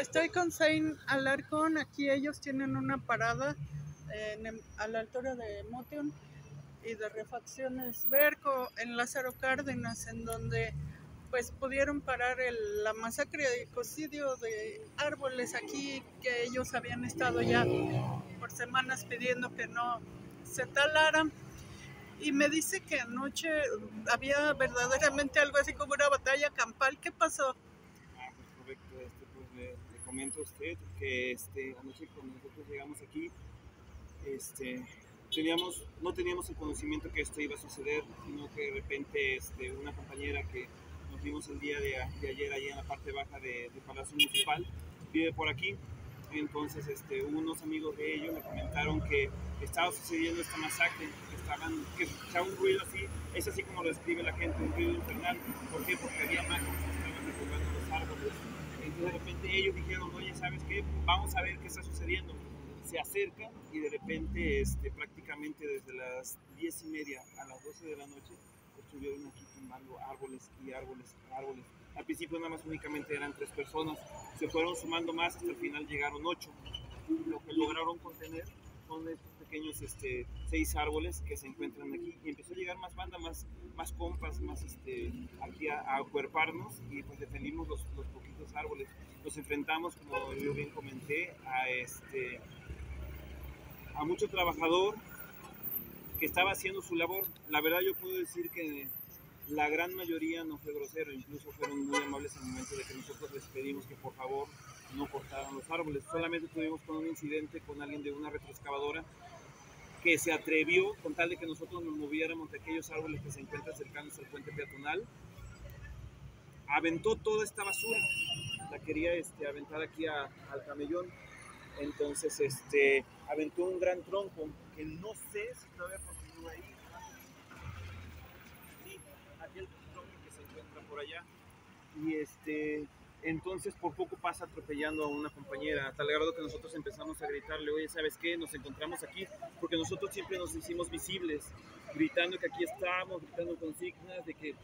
Estoy con Zain Alarcón. Aquí ellos tienen una parada en, a la altura de Motion y de Refacciones Berco en Lázaro Cárdenas, en donde pues pudieron parar el- la masacre de ecocidio de árboles aquí que ellos habían estado ya por semanas pidiendo que no se talaran. Y me dice que anoche había verdaderamente algo así como una batalla campal. ¿Qué pasó? Ah, pues correcto, este, pues le, le comento a usted que este, anoche cuando nosotros llegamos aquí, este, teníamos, no teníamos el conocimiento que esto iba a suceder, sino que de repente este, una compañera que nos vimos el día de, de ayer allá en la parte baja de, de Palacio Municipal, vive por aquí, entonces este, unos amigos de ellos me comentaron que estaba sucediendo esta masacre, que estaban, que escuchaba un ruido así, es así como lo describe la gente, un ruido infernal, ¿por qué? Porque había máquinas que estaban derribando los árboles, de repente ellos dijeron, oye, ¿sabes qué? Vamos a ver qué está sucediendo. Se acercan y de repente este, prácticamente desde las 10 y media a las 12 de la noche estuvieron aquí tumbando árboles y árboles y árboles. Al principio nada más únicamente eran tres personas, se fueron sumando más, hasta el final llegaron ocho. Lo que lograron contener son estos pequeños este, seis árboles que se encuentran aquí y empezó a llegar más banda, más, más compas, más este, aquí a, a acuerparnos y pues defendimos los, los poquitos árboles. Nos enfrentamos, como yo bien comenté, a, este, a mucho trabajador que estaba haciendo su labor. La verdad yo puedo decir que la gran mayoría no fue grosero, incluso fueron muy amables en el momento de que nosotros les pedimos que por favor no cortaran los árboles. Solamente tuvimos con un incidente con alguien de una retroexcavadora que se atrevió, con tal de que nosotros nos moviéramos de aquellos árboles que se encuentran cercanos al puente peatonal, aventó toda esta basura, la quería este, aventar aquí al camellón. Entonces, este, aventó un gran tronco que no sé si todavía continúa ahí. Sí, aquel tronco que se encuentra por allá. Y este, entonces por poco pasa atropellando a una compañera, a tal grado que nosotros empezamos a gritarle, oye, ¿sabes qué? Nos encontramos aquí, porque nosotros siempre nos hicimos visibles, gritando que aquí estamos, gritando consignas de que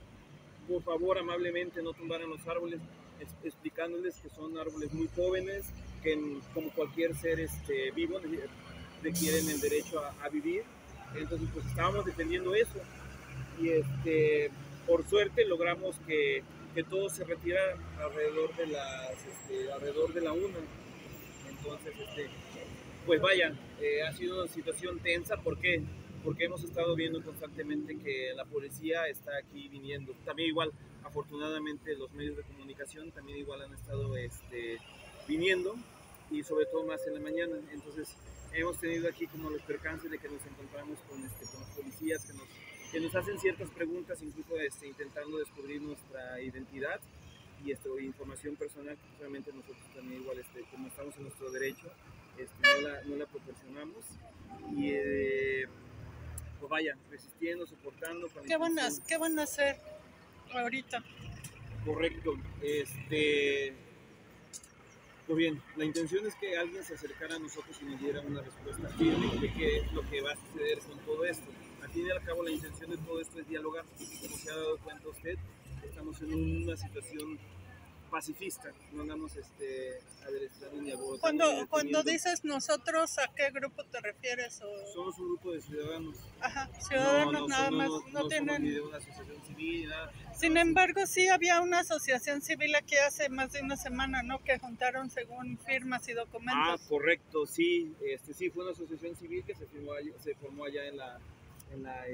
por favor amablemente no tumbaran los árboles, es- explicándoles que son árboles muy jóvenes, que como cualquier ser este, vivo requieren el derecho a, a vivir. Entonces pues estábamos defendiendo eso y este, por suerte logramos que, que todo se retira alrededor de las este, alrededor de la una. Entonces este, pues vaya, eh, ha sido una situación tensa, ¿por qué? Porque hemos estado viendo constantemente que la policía está aquí viniendo. También igual, afortunadamente los medios de comunicación también igual han estado este, viniendo y sobre todo más en la mañana. Entonces hemos tenido aquí como los percances de que nos encontramos con, este, con los policías que nos, que nos hacen ciertas preguntas, incluso este, intentando descubrir nuestra identidad y este, o información personal que realmente nosotros también igual, este, como estamos en nuestro derecho, este, no, la, no la proporcionamos. Y eh, pues vaya, resistiendo, soportando. ¿Qué van a, qué van a hacer ahorita? Correcto. Este, pues bien, la intención es que alguien se acercara a nosotros y nos diera una respuesta firme de qué es lo que va a suceder con todo esto. Al fin y al cabo, la intención de todo esto es dialogar. Como se ha dado cuenta usted, estamos en una situación pacifista, no andamos este, aderezando ni abortando. Cuando, cuando dices nosotros, ¿a qué grupo te refieres? O, Somos un grupo de ciudadanos. ajá, ciudadanos No, no nada somos- más, no, no, no somos ni tienen... de una asociación civil nada. Sin embargo, sí había una asociación civil aquí hace más de una semana, ¿no? Que juntaron según firmas y Ah, documentos. correcto, sí, este, sí, fue una asociación civil que se, firmó se formó allá en la, la,